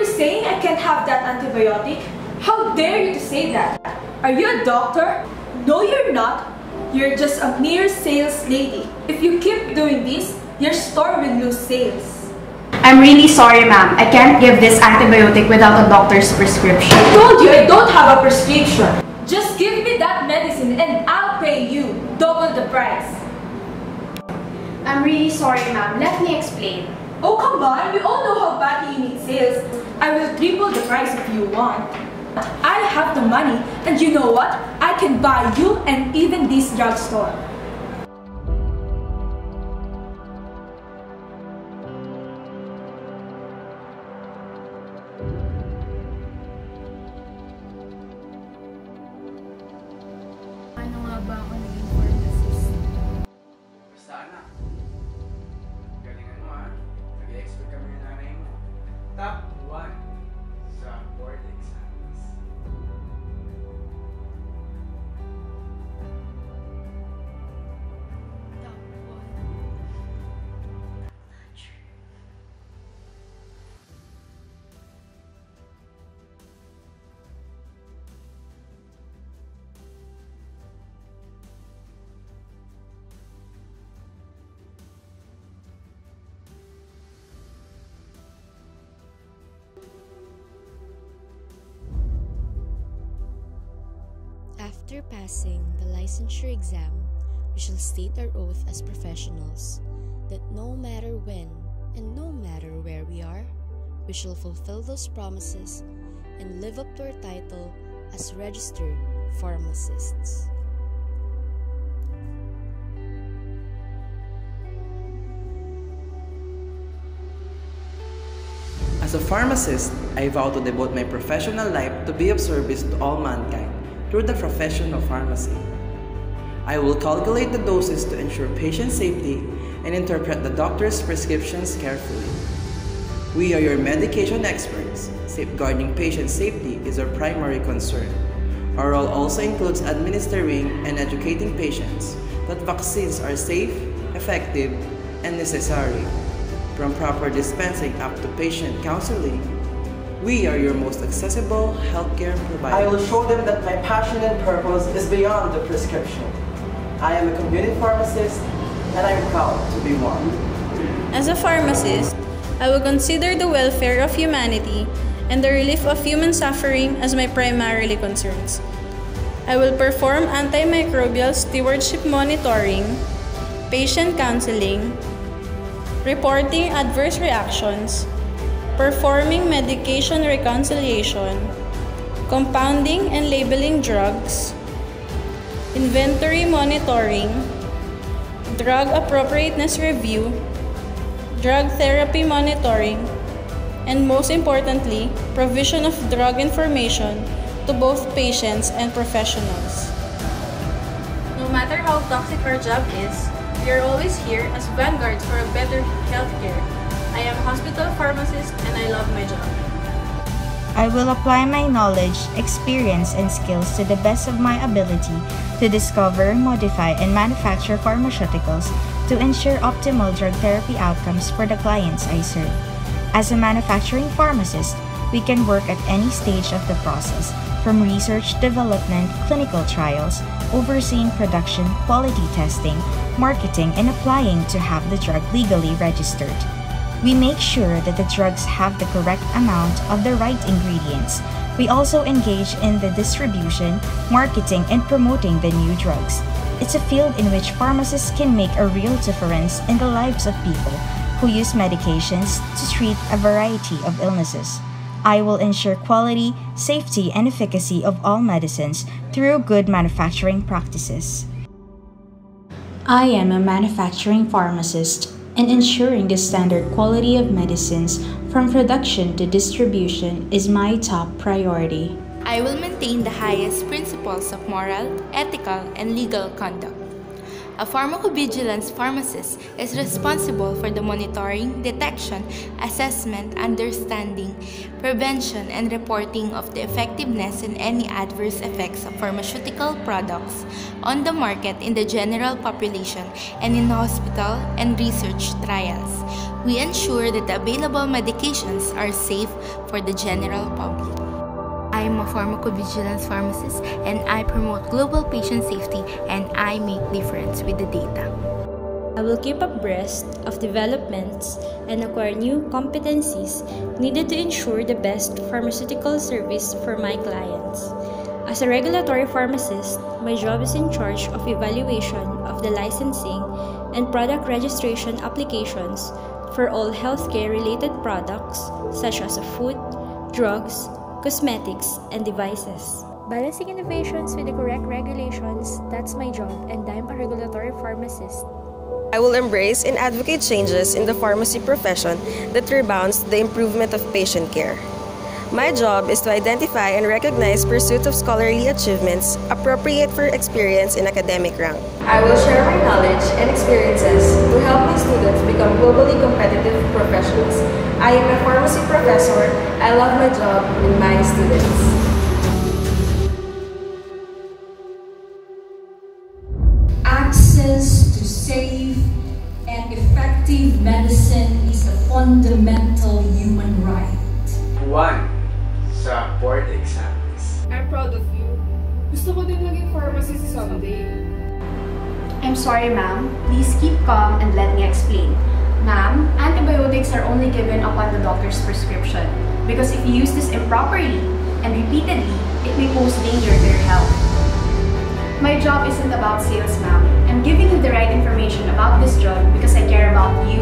you saying I can't have that antibiotic? How dare you to say that? Are you a doctor? No, you're not. You're just a mere sales lady. If you keep doing this, your store will lose sales. I'm really sorry, ma'am. I can't give this antibiotic without a doctor's prescription. I told you I don't have a prescription. Just give me that medicine and I'll pay you double the price. I'm really sorry, ma'am. Let me explain. Oh, come on. We all know how badly you need sales. I will triple the price if you want. I have the money, and you know what? I can buy you and even this drugstore. After passing the licensure exam, we shall state our oath as professionals that no matter when and no matter where we are, we shall fulfill those promises and live up to our title as registered pharmacists. As a pharmacist, I vow to devote my professional life to be of service to all mankind through the profession of pharmacy. I will calculate the doses to ensure patient safety and interpret the doctor's prescriptions carefully. We are your medication experts. Safeguarding patient safety is our primary concern. Our role also includes administering and educating patients that vaccines are safe, effective, and necessary. From proper dispensing up to patient counseling, we are your most accessible healthcare provider. I will show them that my passion and purpose is beyond the prescription. I am a community pharmacist and I'm proud to be one. As a pharmacist, I will consider the welfare of humanity and the relief of human suffering as my primarily concerns. I will perform antimicrobial stewardship monitoring, patient counseling, reporting adverse reactions, performing medication reconciliation, compounding and labeling drugs, inventory monitoring, drug appropriateness review, drug therapy monitoring, and most importantly, provision of drug information to both patients and professionals. No matter how toxic our job is, we are always here as vanguards for a better healthcare. I am a hospital pharmacist and I love my job. I will apply my knowledge, experience, and skills to the best of my ability to discover, modify, and manufacture pharmaceuticals to ensure optimal drug therapy outcomes for the clients I serve. As a manufacturing pharmacist, we can work at any stage of the process, from research, development, clinical trials, overseeing production, quality testing, marketing, and applying to have the drug legally registered. We make sure that the drugs have the correct amount of the right ingredients. We also engage in the distribution, marketing, and promoting the new drugs. It's a field in which pharmacists can make a real difference in the lives of people who use medications to treat a variety of illnesses. I will ensure quality, safety, and efficacy of all medicines through good manufacturing practices. I am a manufacturing pharmacist, and ensuring the standard quality of medicines from production to distribution is my top priority. I will maintain the highest principles of moral, ethical, and legal conduct. A pharmacovigilance pharmacist is responsible for the monitoring, detection, assessment, understanding, prevention, and reporting of the effectiveness and any adverse effects of pharmaceutical products on the market in the general population and in hospital and research trials. We ensure that the available medications are safe for the general public. I am a pharmacovigilance pharmacist and I promote global patient safety and I make difference with the data. I will keep abreast of developments and acquire new competencies needed to ensure the best pharmaceutical service for my clients. As a regulatory pharmacist, my job is in charge of evaluation of the licensing and product registration applications for all healthcare related products such as food, drugs, cosmetics, and devices. Balancing innovations with the correct regulations, that's my job, and I'm a regulatory pharmacist. I will embrace and advocate changes in the pharmacy profession that rebounds the improvement of patient care. My job is to identify and recognize pursuit of scholarly achievements appropriate for experience in academic rank. I will share my knowledge and experiences to help my students become globally competitive professionals. I am a pharmacy professor. I love my job and my students. Someday. I'm sorry, ma'am. Please keep calm and let me explain. Ma'am, antibiotics are only given upon the doctor's prescription because if you use this improperly and repeatedly, it may pose danger to your health. My job isn't about sales, ma'am. I'm giving you the right information about this drug because I care about you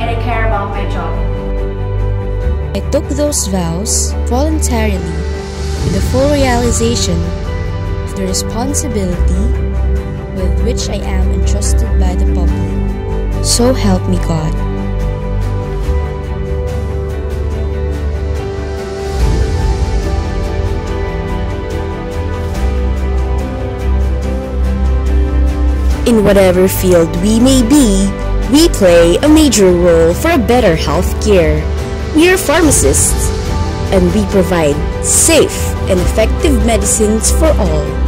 and I care about my job. I took those vows voluntarily with the full realization the responsibility with which I am entrusted by the public. So help me God. In whatever field we may be, we play a major role for a better health care. We are pharmacists, and we provide safe and effective medicines for all.